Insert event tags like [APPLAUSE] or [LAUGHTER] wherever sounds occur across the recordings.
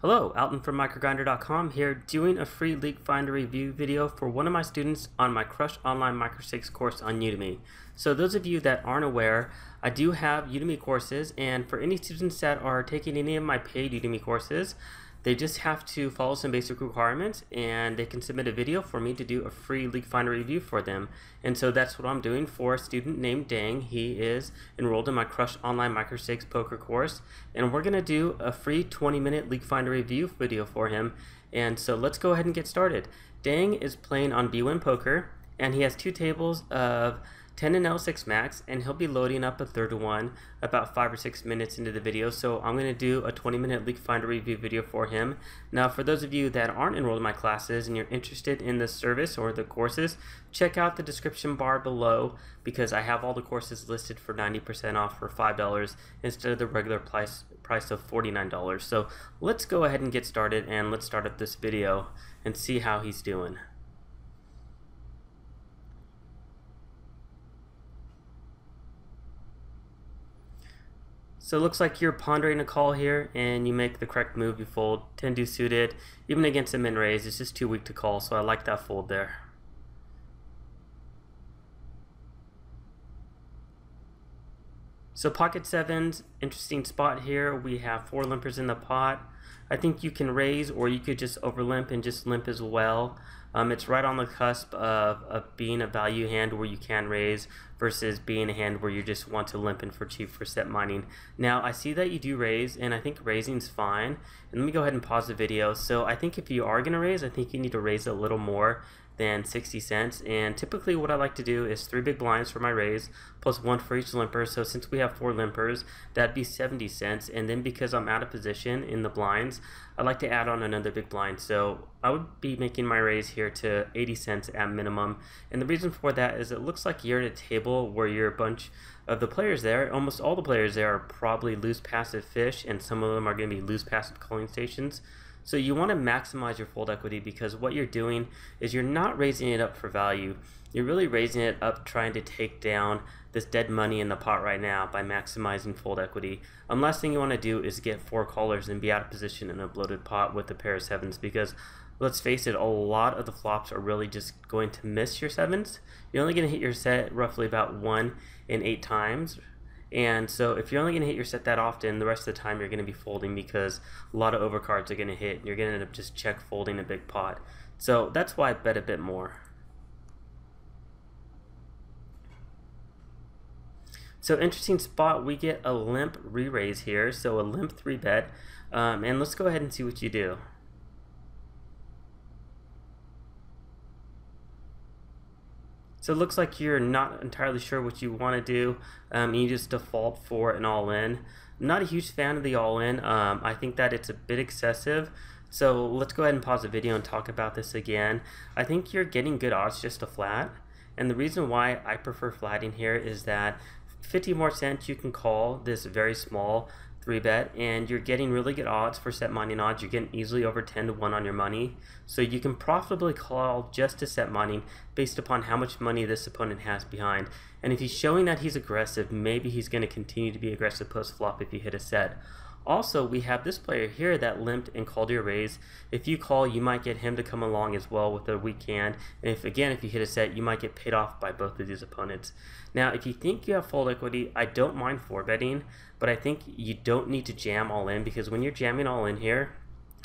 Hello, Alton from microgrinder.com here doing a free Leak Finder review video for one of my students on my Crush Online Micro Stakes course on Udemy. So those of you that aren't aware, I do have Udemy courses and for any students that are taking any of my paid Udemy courses, they just have to follow some basic requirements and they can submit a video for me to do a free Leak Finder review for them. And so that's what I'm doing for a student named Dang. He is enrolled in my Crush Online Micro Stakes Poker course. And we're going to do a free 20 minute Leak Finder review video for him. And so let's go ahead and get started. Dang is playing on BWin Poker and he has two tables of 10NL 6 max and he'll be loading up a third one about 5 or 6 minutes into the video so I'm going to do a 20 minute leak Finder review video for him. Now for those of you that aren't enrolled in my classes and you're interested in the service or the courses check out the description bar below because I have all the courses listed for 90% off for $5 instead of the regular price price of $49. So let's go ahead and get started and let's start up this video and see how he's doing. So it looks like you're pondering a call here and you make the correct move, you fold 10 do suited, even against a min raise, it's just too weak to call, so I like that fold there. So pocket sevens, interesting spot here. We have four limpers in the pot. I think you can raise or you could just over limp and just limp as well. Um, it's right on the cusp of, of being a value hand where you can raise versus being a hand where you just want to limp in for cheap for set mining. Now I see that you do raise and I think raising's fine. And let me go ahead and pause the video. So I think if you are going to raise, I think you need to raise a little more than 60 cents. And typically what I like to do is three big blinds for my raise plus one for each limper. So since we have four limpers that'd be 70 cents. And then because I'm out of position in the blinds I'd like to add on another big blind. So I would be making my raise here to 80 cents at minimum. And the reason for that is it looks like you're at a table where you're a bunch of the players there. Almost all the players there are probably loose passive fish and some of them are going to be loose passive calling stations so you want to maximize your fold equity because what you're doing is you're not raising it up for value. You're really raising it up trying to take down this dead money in the pot right now by maximizing fold equity. And last thing you want to do is get four callers and be out of position in a bloated pot with a pair of sevens because let's face it, a lot of the flops are really just going to miss your sevens. You're only going to hit your set roughly about one in eight times and so if you're only going to hit your set that often, the rest of the time you're going to be folding because a lot of overcards are going to hit and you're going to end up just check folding a big pot. So that's why I bet a bit more. So interesting spot, we get a limp re-raise here, so a limp 3 bet. Um, and let's go ahead and see what you do. So it looks like you're not entirely sure what you want to do. Um, you just default for an all-in. Not a huge fan of the all-in. Um, I think that it's a bit excessive. So let's go ahead and pause the video and talk about this again. I think you're getting good odds just to flat. And the reason why I prefer flatting here is that 50 more cents you can call this very small 3 bet and you're getting really good odds for set mining odds. You're getting easily over 10 to 1 on your money. So you can profitably call just to set mining based upon how much money this opponent has behind. And if he's showing that he's aggressive, maybe he's going to continue to be aggressive post flop if you hit a set. Also, we have this player here that limped and called your raise. If you call, you might get him to come along as well with a weak hand. And if again, if you hit a set, you might get paid off by both of these opponents. Now, if you think you have fold equity, I don't mind 4-betting, but I think you don't need to jam all in because when you're jamming all in here,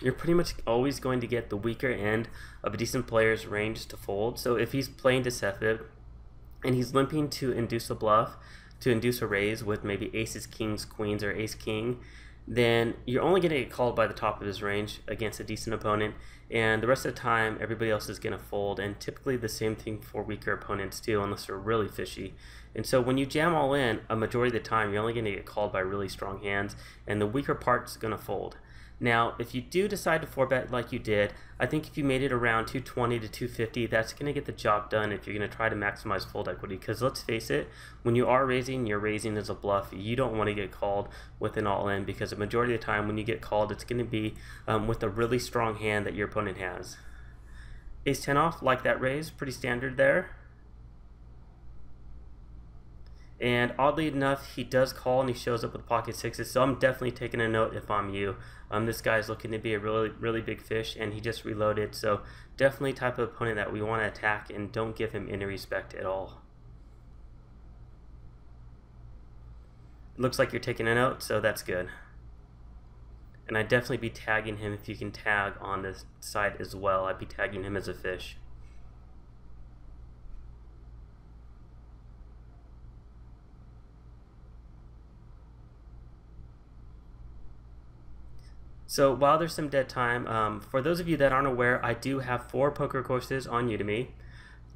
you're pretty much always going to get the weaker end of a decent player's range to fold. So if he's playing deceptive and he's limping to induce a bluff, to induce a raise with maybe aces, kings, queens, or ace king, then you're only going to get called by the top of his range against a decent opponent, and the rest of the time, everybody else is going to fold, and typically the same thing for weaker opponents too, unless they're really fishy. And so when you jam all in, a majority of the time, you're only going to get called by really strong hands, and the weaker part's going to fold. Now, if you do decide to 4-bet like you did, I think if you made it around 220 to 250, that's going to get the job done if you're going to try to maximize fold equity. Because let's face it, when you are raising, you're raising as a bluff. You don't want to get called with an all-in because the majority of the time when you get called, it's going to be um, with a really strong hand that your opponent has. Ace 10 off, like that raise, pretty standard there. And oddly enough, he does call and he shows up with pocket sixes. So I'm definitely taking a note if I'm you. Um, this guy's looking to be a really, really big fish, and he just reloaded. So definitely type of opponent that we want to attack, and don't give him any respect at all. Looks like you're taking a note, so that's good. And I'd definitely be tagging him if you can tag on this side as well. I'd be tagging him as a fish. So while there's some dead time, um, for those of you that aren't aware, I do have four poker courses on Udemy.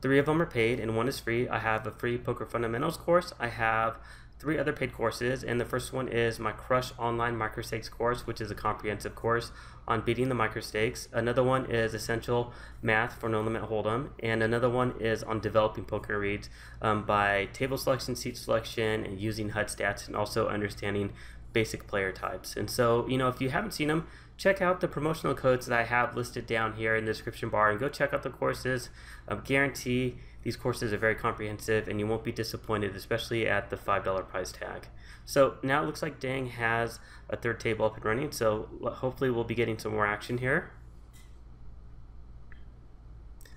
Three of them are paid and one is free. I have a free poker fundamentals course. I have three other paid courses, and the first one is my Crush Online Microstakes course, which is a comprehensive course on beating the microstakes. Another one is Essential Math for No Limit Hold'em, and another one is on developing poker reads um, by table selection, seat selection, and using HUD stats, and also understanding basic player types. And so, you know, if you haven't seen them, check out the promotional codes that I have listed down here in the description bar and go check out the courses. I guarantee these courses are very comprehensive and you won't be disappointed, especially at the $5 price tag. So now it looks like Dang has a third table up and running, so hopefully we'll be getting some more action here.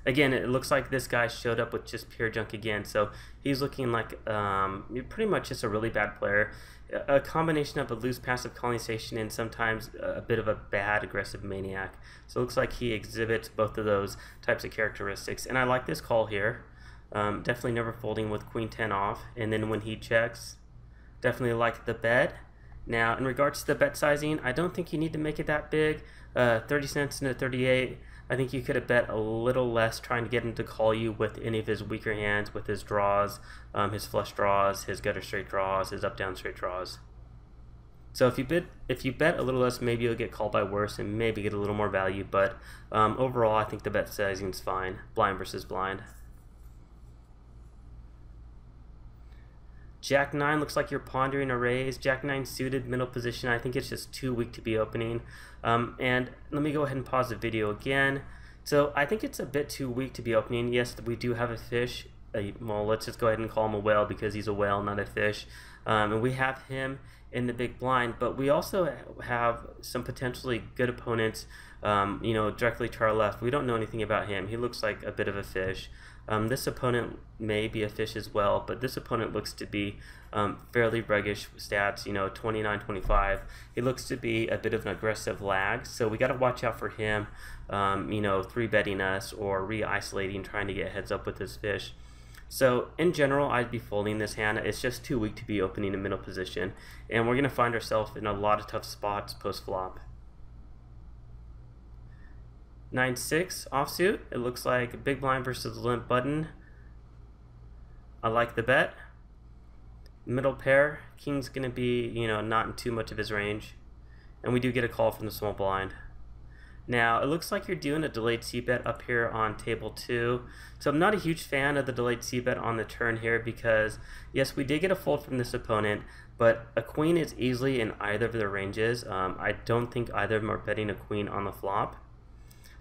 Again, it looks like this guy showed up with just pure junk again, so he's looking like um, pretty much just a really bad player a combination of a loose passive calling station and sometimes a bit of a bad aggressive maniac. So it looks like he exhibits both of those types of characteristics. And I like this call here. Um, definitely never folding with queen 10 off. And then when he checks, definitely like the bet. Now, in regards to the bet sizing, I don't think you need to make it that big. Uh, 30 cents into 38. I think you could have bet a little less trying to get him to call you with any of his weaker hands, with his draws, um, his flush draws, his gutter straight draws, his up down straight draws. So if you bet if you bet a little less, maybe you'll get called by worse and maybe get a little more value. But um, overall, I think the bet sizing is fine. Blind versus blind. Jack 9 looks like you're pondering a raise. Jack 9 suited middle position. I think it's just too weak to be opening. Um, and let me go ahead and pause the video again. So I think it's a bit too weak to be opening. Yes, we do have a fish. A, well, let's just go ahead and call him a whale because he's a whale, not a fish. Um, and we have him in the big blind, but we also have some potentially good opponents, um, you know, directly to our left. We don't know anything about him. He looks like a bit of a fish. Um, this opponent may be a fish as well, but this opponent looks to be um, fairly reggish stats, you know, 29 25. He looks to be a bit of an aggressive lag, so we got to watch out for him, um, you know, three betting us or re isolating, trying to get heads up with this fish. So, in general, I'd be folding this hand. It's just too weak to be opening a middle position, and we're going to find ourselves in a lot of tough spots post flop. 9-6 offsuit. It looks like big blind versus limp button. I like the bet. Middle pair, king's going to be, you know, not in too much of his range. And we do get a call from the small blind. Now, it looks like you're doing a delayed c-bet up here on table 2. So I'm not a huge fan of the delayed c-bet on the turn here because, yes, we did get a fold from this opponent, but a queen is easily in either of their ranges. Um, I don't think either of them are betting a queen on the flop.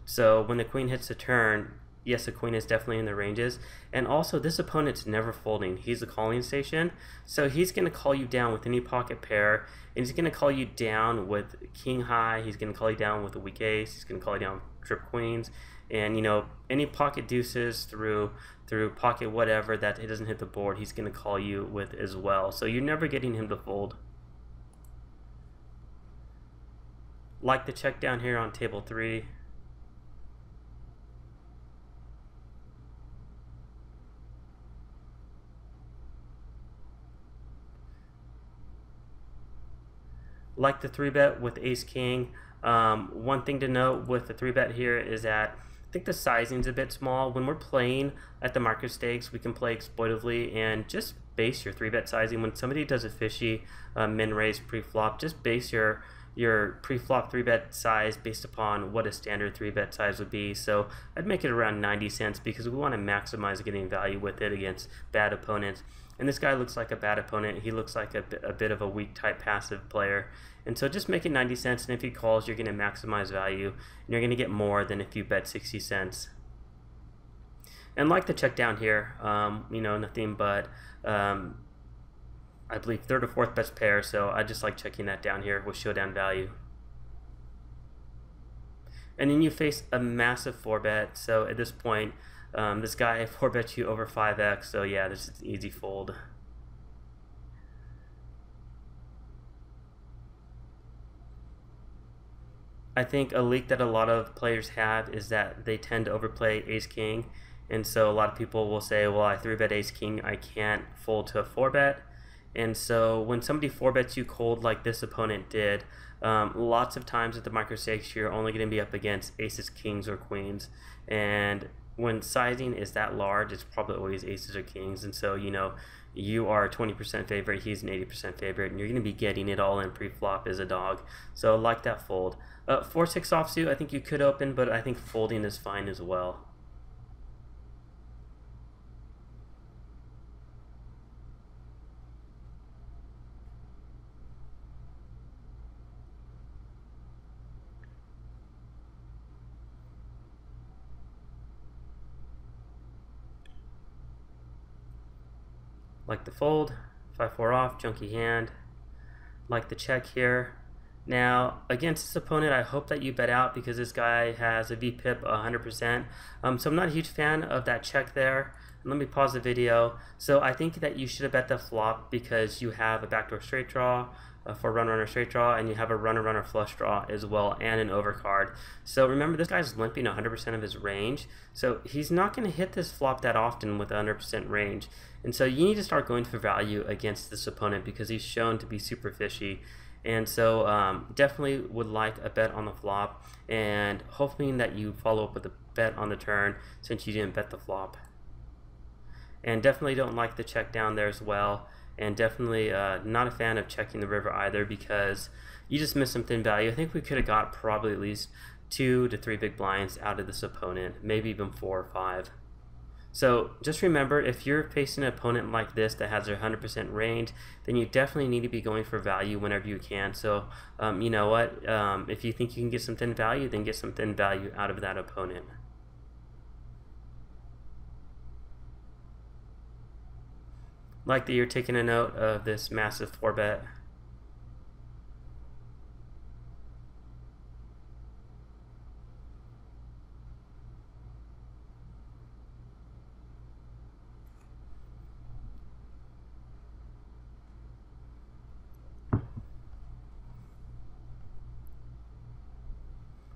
So when the queen hits the turn, yes, the queen is definitely in the ranges. And also, this opponent's never folding. He's a calling station, so he's going to call you down with any pocket pair, and he's going to call you down with king high. He's going to call you down with a weak ace. He's going to call you down trip queens, and you know any pocket deuces through through pocket whatever that it doesn't hit the board. He's going to call you with as well. So you're never getting him to fold. Like the check down here on table three. Like the three bet with ace king. Um, one thing to note with the three bet here is that I think the sizing's a bit small. When we're playing at the micro stakes, we can play exploitively and just base your three bet sizing. When somebody does a fishy uh, min raise pre flop, just base your your pre-flop 3-bet size based upon what a standard 3-bet size would be. So I'd make it around 90 cents because we want to maximize getting value with it against bad opponents. And this guy looks like a bad opponent. He looks like a, a bit of a weak type passive player. And so just make it 90 cents, and if he calls, you're going to maximize value, and you're going to get more than if you bet 60 cents. And like the check down here, um, you know, nothing but um, I believe, third or fourth best pair, so I just like checking that down here with showdown value. And then you face a massive 4-bet, so at this point, um, this guy [LAUGHS] 4-bets you over 5x, so yeah, this is an easy fold. I think a leak that a lot of players have is that they tend to overplay ace king and so a lot of people will say well I 3 bet ace king I can't fold to a 4 bet and so when somebody 4 bets you cold like this opponent did um, lots of times at the micro stakes you're only going to be up against aces kings or queens and when sizing is that large it's probably always aces or kings and so you know you are a 20% favorite, he's an 80% favorite, and you're going to be getting it all in pre-flop as a dog. So like that fold. Uh, 4-6 offsuit, I think you could open, but I think folding is fine as well. Like the fold, 5-4 off, junky hand, like the check here. Now, against this opponent, I hope that you bet out because this guy has a VPIP 100%. Um, so I'm not a huge fan of that check there. let me pause the video. So I think that you should have bet the flop because you have a backdoor straight draw, uh, for run runner straight draw and you have a runner runner flush draw as well and an overcard. So remember this guy's limping 100% of his range so he's not going to hit this flop that often with 100% range and so you need to start going for value against this opponent because he's shown to be super fishy and so um, definitely would like a bet on the flop and hoping that you follow up with a bet on the turn since you didn't bet the flop and definitely don't like the check down there as well and definitely uh, not a fan of checking the river either because you just missed some thin value. I think we could have got probably at least two to three big blinds out of this opponent, maybe even four or five. So just remember, if you're facing an opponent like this that has their 100% range, then you definitely need to be going for value whenever you can. So um, you know what, um, if you think you can get some thin value, then get some thin value out of that opponent. like that you're taking a note of this massive 4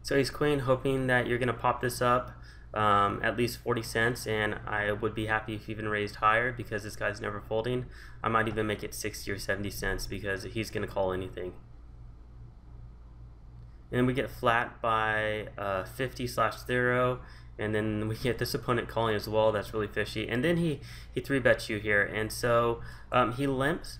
So he's queen hoping that you're going to pop this up um, at least 40 cents and I would be happy if even raised higher because this guy's never folding. I might even make it 60 or 70 cents because he's going to call anything. And we get flat by uh, 50 slash 0 and then we get this opponent calling as well that's really fishy and then he he three bets you here and so um, he limps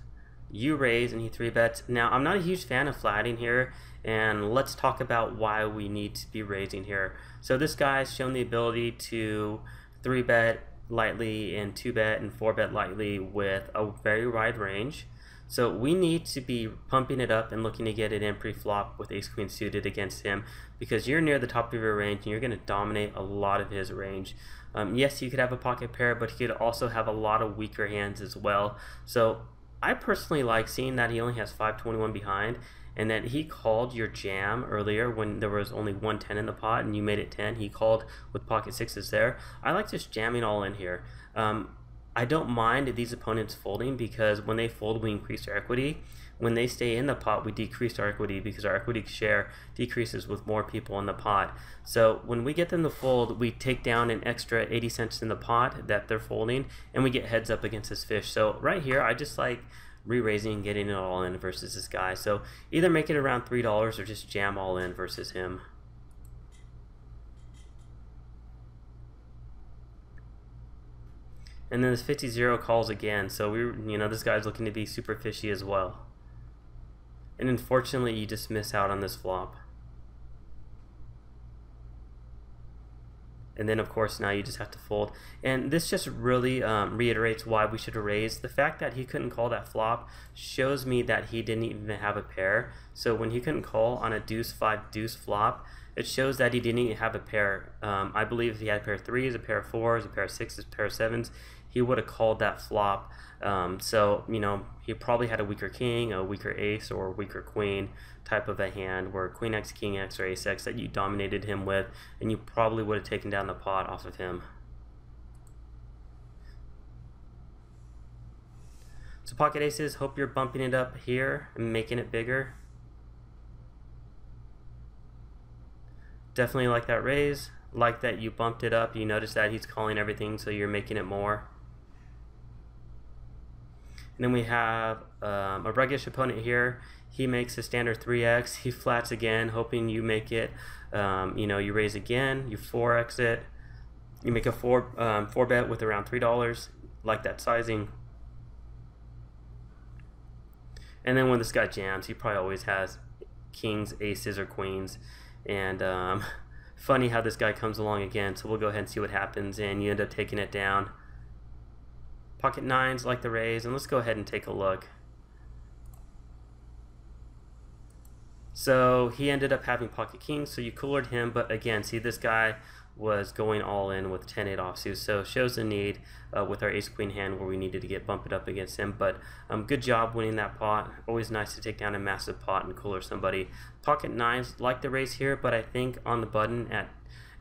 you raise and he three bets now I'm not a huge fan of flatting here and let's talk about why we need to be raising here. So this guy's shown the ability to 3-bet lightly and 2-bet and 4-bet lightly with a very wide range. So we need to be pumping it up and looking to get it in pre-flop with ace-queen suited against him because you're near the top of your range and you're going to dominate a lot of his range. Um, yes, you could have a pocket pair, but he could also have a lot of weaker hands as well. So I personally like seeing that he only has 521 behind and that he called your jam earlier when there was only 110 in the pot and you made it 10 he called with pocket sixes there. I like just jamming all in here. Um, i don't mind these opponents folding because when they fold we increase our equity. When they stay in the pot we decrease our equity because our equity share decreases with more people in the pot. So when we get them to fold we take down an extra 80 cents in the pot that they're folding and we get heads up against this fish. So right here i just like re-raising and getting it all in versus this guy. So either make it around $3 or just jam all in versus him. And then this 50-0 calls again, so we, you know, this guy's looking to be super fishy as well. And unfortunately, you just miss out on this flop. And then of course now you just have to fold. And this just really um, reiterates why we should raise the fact that he couldn't call that flop shows me that he didn't even have a pair. So when he couldn't call on a deuce five deuce flop it shows that he didn't even have a pair. Um, I believe if he had a pair of threes a pair of fours a pair of sixes a pair of sevens he would have called that flop. Um, so you know he probably had a weaker king a weaker ace or a weaker queen type of a hand where queen x, king x, or ace x that you dominated him with, and you probably would have taken down the pot off of him. So pocket aces, hope you're bumping it up here and making it bigger. Definitely like that raise. Like that you bumped it up. You notice that he's calling everything, so you're making it more. And then we have um, a reggish opponent here. He makes a standard 3x. He flats again, hoping you make it. Um, you know, you raise again, you 4x it. You make a four um, four bet with around three dollars, like that sizing. And then when this guy jams, he probably always has kings, aces, or queens. And um, [LAUGHS] funny how this guy comes along again. So we'll go ahead and see what happens, and you end up taking it down. Pocket nines like the raise, and let's go ahead and take a look. So he ended up having pocket kings, so you coolered him, but again, see this guy was going all in with 10-8 offsuit, so shows the need uh, with our ace-queen hand where we needed to get bumped up against him, but um, good job winning that pot. Always nice to take down a massive pot and cooler somebody. Pocket nines like the raise here, but I think on the button at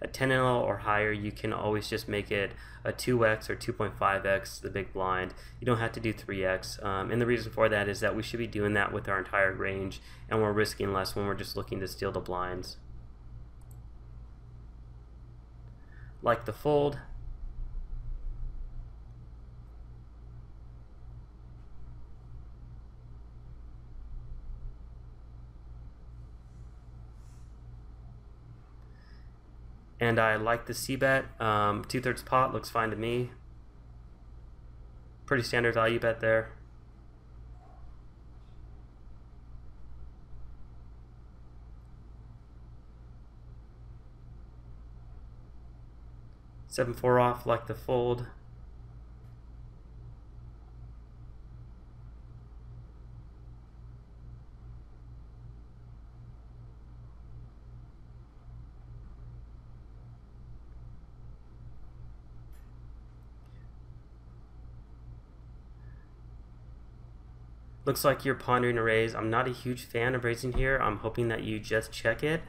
a 10 L or higher, you can always just make it a 2x or 2.5x the big blind. You don't have to do 3x. Um, and the reason for that is that we should be doing that with our entire range and we're risking less when we're just looking to steal the blinds. Like the fold, and I like the c-bet. Um, Two-thirds pot looks fine to me. Pretty standard value bet there. Seven four off like the fold. Looks like you're pondering a raise. I'm not a huge fan of raising here. I'm hoping that you just check it.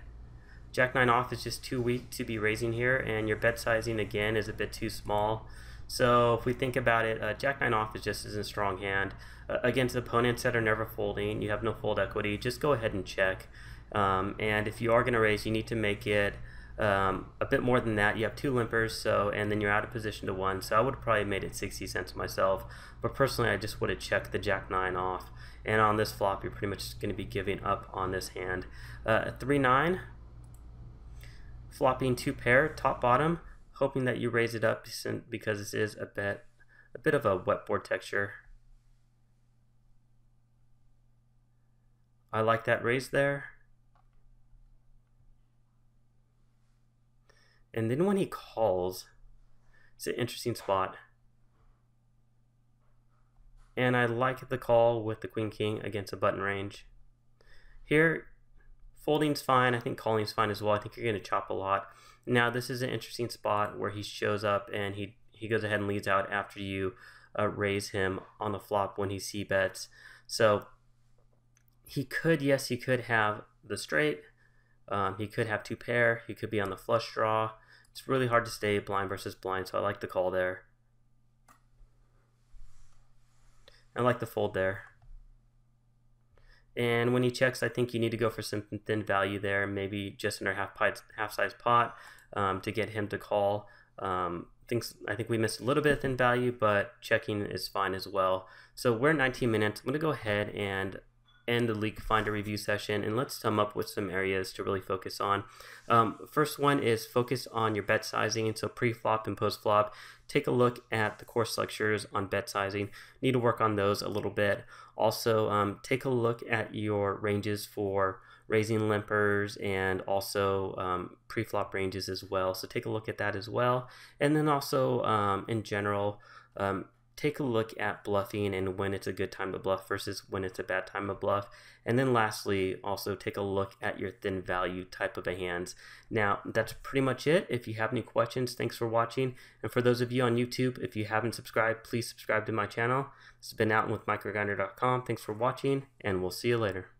Jack 9 off is just too weak to be raising here, and your bet sizing again is a bit too small. So if we think about it, uh, Jack 9 off is just as a strong hand. Uh, against opponents that are never folding, you have no fold equity, just go ahead and check. Um, and if you are going to raise, you need to make it um, a bit more than that. You have two limpers, so and then you're out of position to one. So I would have probably made it 60 cents myself. But personally, I just would have checked the Jack 9 off. And on this flop, you're pretty much going to be giving up on this hand. Uh, 3 9, flopping two pair, top bottom, hoping that you raise it up because this is a bit, a bit of a wet board texture. I like that raise there. And then when he calls, it's an interesting spot. And I like the call with the Queen King against a button range. Here, folding's fine. I think calling's fine as well. I think you're going to chop a lot. Now, this is an interesting spot where he shows up and he, he goes ahead and leads out after you uh, raise him on the flop when he c bets. So he could, yes, he could have the straight. Um, he could have two pair. He could be on the flush draw. It's really hard to stay blind versus blind, so I like the call there. I like the fold there. And when he checks, I think you need to go for some thin value there, maybe just under half half size pot um, to get him to call. Um, things I think we missed a little bit thin value, but checking is fine as well. So we're 19 minutes. I'm going to go ahead and end the leak finder review session and let's sum up with some areas to really focus on. Um, first one is focus on your bet sizing so pre-flop and post-flop take a look at the course lectures on bet sizing need to work on those a little bit also um, take a look at your ranges for raising limpers and also um, pre-flop ranges as well. So take a look at that as well. And then also um, in general, um, take a look at bluffing and when it's a good time to bluff versus when it's a bad time to bluff. And then lastly, also take a look at your thin value type of a hands. Now, that's pretty much it. If you have any questions, thanks for watching. And for those of you on YouTube, if you haven't subscribed, please subscribe to my channel. This has been Alton with microgrinder.com. Thanks for watching, and we'll see you later.